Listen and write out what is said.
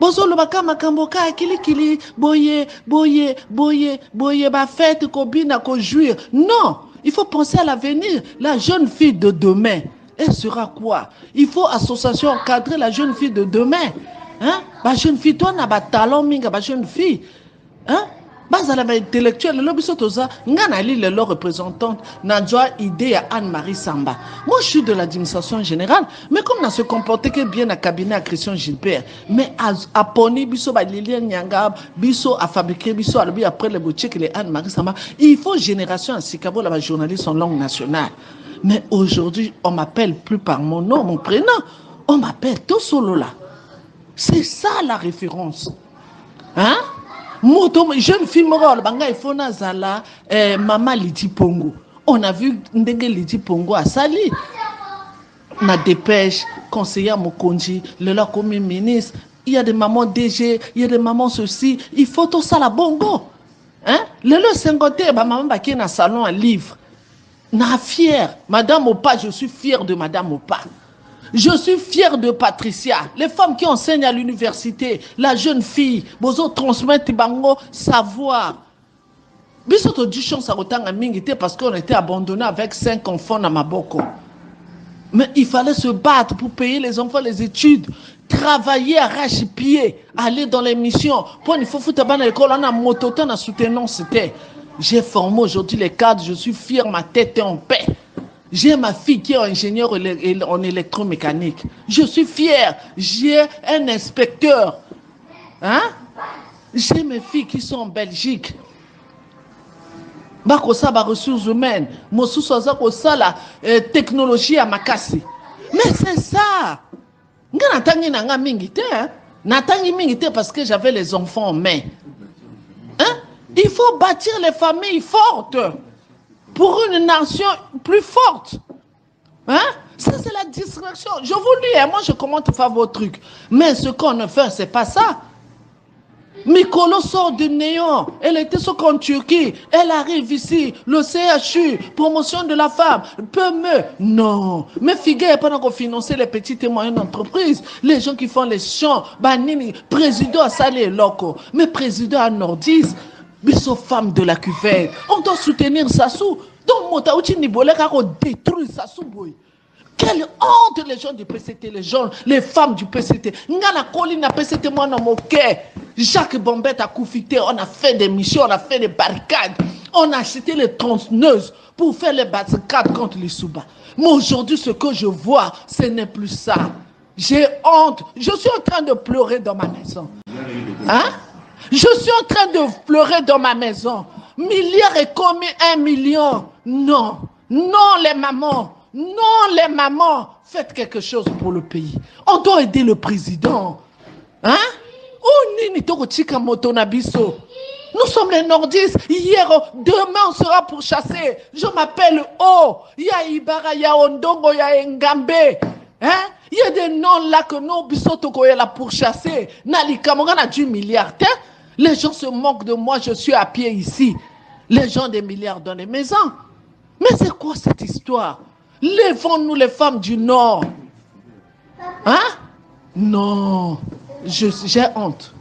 bozolobaka makambo kaka kilikili boye boye boye boye bafete kobina kojuire non il faut penser à l'avenir. La jeune fille de demain elle sera quoi? Il faut association encadrer la jeune fille de demain. Hein? bajeune fille to na batalent mingi bajeune fille. Hein? Bazala baintellectuel lelo biso toza nga nali lelo représentante nazwa idée ya anne marie samba. Moi je suis de l'administration générale mais comme na se comporte que bien na cabinet ya christian gilbert mais aponi biso balilie nyanga biso afabrique biso alobi après le boutikele anne marie samba il faut génération ya sika bola bajournaliste en langue nationale. Mais aujourd'hui on m'appelle plus par mon nom mon prénom. On m'appelle tosolola. C'est ça la référence. Hein? Moto jeune fille moko aloba ngai ifo nazala eh, mama lidi pongo. On a vu ndenge lidi pongo asali. Na dépêche conseiller mokonzi lelo akomi ministre. Il y a des mamans DG il y a des mamans ceci. Il faut tosala bongo. Hein? Lelo esengo te bamama bakie na salon ya livre. Na fier madame opa je suis fier de madame opa je suis fier de Patricia, les femmes qui enseignent à l'université, la jeune fille, bozo transmettre bango savoir. Biso to di chance à mingi te parce qu'on était abandonné avec cinq enfants na maboko. Mais il fallait se battre pour payer les enfants les études, travailler arrache-pied, aller dans les missions. Pour il faut foutre à l'école, on a moto, on a soutenance. J'ai formé aujourd'hui les cadres, je suis fier, ma tête est en paix. J'ai ma fille qui est ingénieure en électromécanique. Je suis fier. J'ai un inspecteur. Hein? J'ai mes filles qui sont en Belgique. bakosala ressources humaines mosusu aza kosala eh, technologie ya makasi mais c'est ça nga natangi na nga mingi te hein? natangi parce que j'avais les enfants en main hein? il faut bâtir les familles fortes pour une nation plus forte. Hein? Ça, c'est la distraction. Je vous dis, hein, moi, je commente pas vos trucs. Mais ce qu'on ne fait, c'est pas ça. Mikolo sort du néant. Elle était sur en Turquie. Elle arrive ici. Le CHU, promotion de la femme. PME. Non. Mais figurez pendant qu'on financer les petites et moyennes entreprises, les gens qui font les champs, banini, président à Salé Loco, mais président à Nordis, biso femme de la cuvette. On doit soutenir Sassou. Donc, Motaouchi Nibolé, on détruit Sassou Boy. Quelle honte les gens du PCT, les gens, les femmes du PCT. Ngana Colline a PCT, Jacques Bombette a coufité, on a fait des missions, on a fait des barricades. On a acheté les tronçonneuses pour faire les barricades contre les Souba. Mais aujourd'hui, ce que je vois, ce n'est plus ça. J'ai honte. Je suis en train de pleurer dans ma maison. Hein? Je suis en train de pleurer dans ma maison. Milliard et combien un million Non. Non, les mamans. Non, les mamans. Faites quelque chose pour le pays. On doit aider le président. Hein? Oh. Nous sommes les nordistes. Hier, demain, on sera pour chasser. Je m'appelle O. Il y a Ibara, il y a Ondongo, il y a Ngambe. Hein? Il y a des noms là que nous, Bissotoko est là pour chasser. Nali Kamonga a 10 milliards. Hein? Les gens se moquent de moi, je suis à pied ici. Les gens des milliards dans les maisons. Mais c'est quoi cette histoire? Lèvons-nous les femmes du Nord. Hein? Non, j'ai honte.